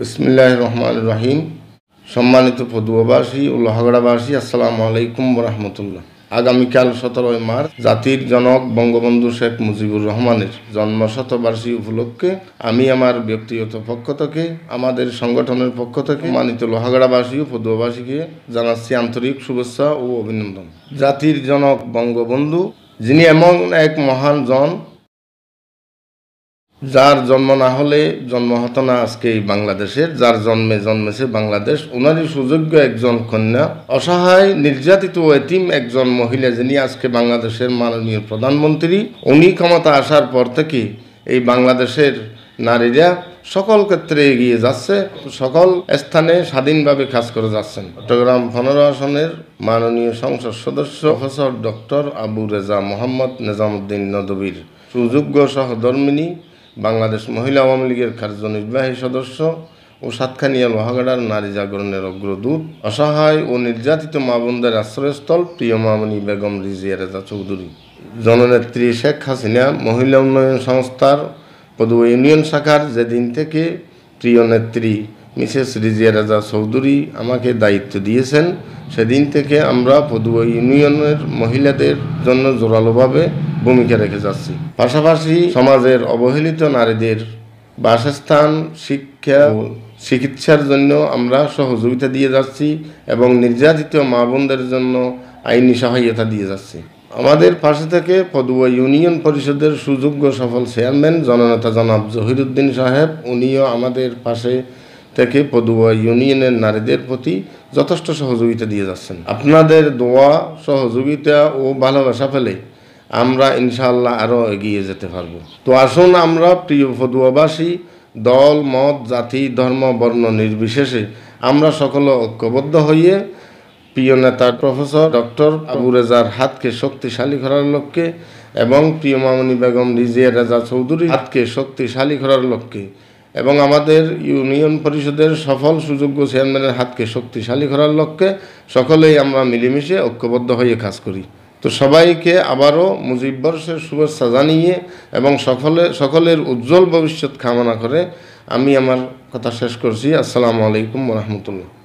বিসমিল্লাহ রহমান রহিম সম্মানিত পদুয়াবাসী ও লোহাগড়াবাসী, আসসালামু আলাইকুম রহমতুল্লাহ আগামীকাল সতেরোই মার্চ জাতির জনক বঙ্গবন্ধু শেখ মুজিবুর রহমানের জন্ম শতবার্ষিকী উপলক্ষে আমি আমার ব্যক্তিগত পক্ষ থেকে, আমাদের সংগঠনের পক্ষ থেকে মানিত লোহাগড়াবাসী ও পদুয়াবাসীকে জানাচ্ছি আন্তরিক শুভেচ্ছা ও অভিনন্দন। জাতির জনক বঙ্গবন্ধু, যিনি এমন এক মহান জন যার জন্ম না হলে জন্ম হতো না আজকে এই বাংলাদেশের, যার জন্মে জন্মেছে বাংলাদেশ ওনারই সুযোগ্য একজন কন্যা, অসহায়, নির্যাতিত এতিম একজন মহিলা যিনি আজকে বাংলাদেশের মাননীয় প্রধানমন্ত্রী। উনি ক্ষমতা আসার পর থেকে এই বাংলাদেশের নারীরা সকল ক্ষেত্রে এগিয়ে যাচ্ছে, সকল স্থানে স্বাধীনভাবে কাজ করে যাচ্ছেন। চট্টগ্রাম পনেরো আসনের মাননীয় সংসদ সদস্য প্রফেসর ডক্টর আবু রেজা মোহাম্মদ নিজামুদ্দিন নদবীর সুযোগ্য সহধর্মিনী বাংলাদেশ মহিলা আওয়ামী লীগের কার্যনির্বাহী সদস্য ও সাতখানিয়া লোহাগাড়ার নারী জাগরণের অগ্রদূত, অসহায় ও নির্যাতিত মা বোনদের আশ্রয়স্থল প্রিয় মামনি বেগম রিজিয়া রেজা চৌধুরী। জননেত্রী শেখ হাসিনা মহিলা উন্নয়ন সংস্থার পদুয়া ইউনিয়ন শাখার যেদিন থেকে প্রিয় নেত্রী মিসেস রিজিয়া রাজা চৌধুরী আমাকে দায়িত্ব দিয়েছেন, সেদিন থেকে আমরা পদুয়া ইউনিয়নের মহিলাদের জন্য জোরালোভাবে ভূমিকা রেখে যাচ্ছি। পাশাপাশি সমাজের অবহেলিত নারীদের বাসস্থান, শিক্ষা চিকিৎসার জন্য আমরা সহযোগিতা দিয়ে যাচ্ছি এবং নির্যাতিত মা বোনদের জন্য আইনি সহায়তা দিয়ে যাচ্ছি। আমাদের পাশে থেকে পদুয়া ইউনিয়ন পরিষদের সুযোগ্য সফল চেয়ারম্যান জননেতা জনাব জহিরুদ্দিন সাহেব, উনিও আমাদের পাশে থেকে পদুয়া ইউনিয়নের নারীদের প্রতি যথেষ্ট সহযোগিতা দিয়ে যাচ্ছেন। আপনাদের দোয়া, সহযোগিতা ও ভালোবাসা পেলে আমরা ইনশাআল্লাহ আরও এগিয়ে যেতে পারব। তো আসুন আমরা প্রিয় পদুয়াবাসী দল, মত, জাতি, ধর্ম, বর্ণ নির্বিশেষে আমরা সকলে ঐক্যবদ্ধ হইয়ে প্রিয় নেতা প্রফেসর ডক্টর আবু রেজার হাতকে শক্তিশালী করার লক্ষ্যে এবং প্রিয় মামনি বেগম রিজিয়া রেজা চৌধুরী হাতকে শক্তিশালী করার লক্ষ্যে এবং আমাদের ইউনিয়ন পরিষদের সফল সুযোগ্য চেয়ারম্যানের হাতকে শক্তিশালী করার লক্ষ্যে সকলেই আমরা মিলেমিশে ঐক্যবদ্ধ হয়ে কাজ করি। তো সবাইকে আবারও মুজিববর্ষের শুভেচ্ছা জানিয়ে এবং সকলে, সকলের উজ্জ্বল ভবিষ্যৎ কামনা করে আমি আমার কথা শেষ করছি। আসসালামু আলাইকুম রহমতুল্লাহ।